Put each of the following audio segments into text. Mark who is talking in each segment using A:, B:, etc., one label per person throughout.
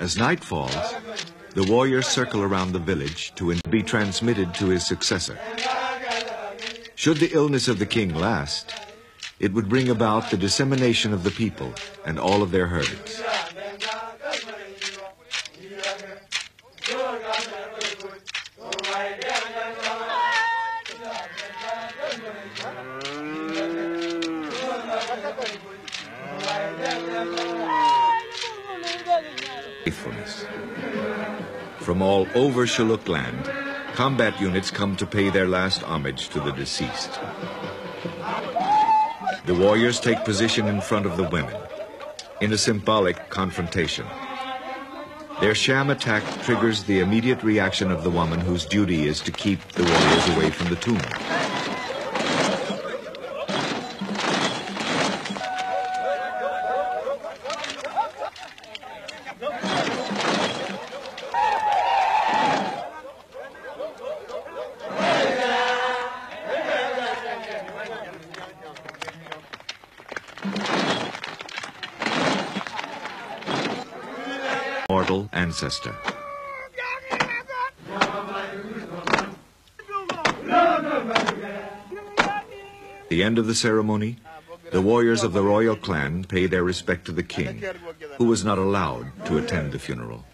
A: As night falls, the warriors circle around the village to be transmitted to his successor. Should the illness of the king last, it would bring about the dissemination of the people and all of their herds. Faithfulness. From all over Shilluk land, combat units come to pay their last homage to the deceased. The warriors take position in front of the women in a symbolic confrontation. Their sham attack triggers the immediate reaction of the woman whose duty is to keep the warriors away from the tomb. Ancestor. the end of the ceremony, the warriors of the royal clan pay their respect to the king, who was not allowed to attend the funeral.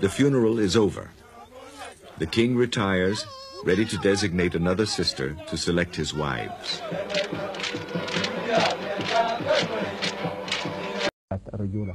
A: The funeral is over. The king retires, ready to designate another sister to select his wives.
B: الرجولة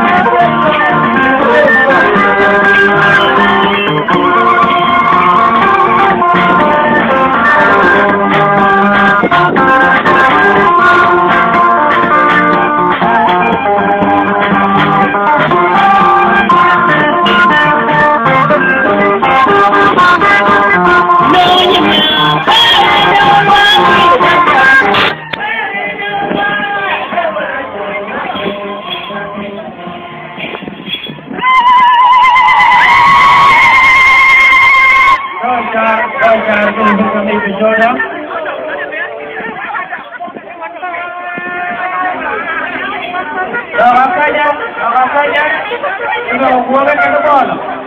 B: Thank you. elkaar kunnen
C: we gaan even zo lang. Orang saja, orang saja, sudah boleh ke bola.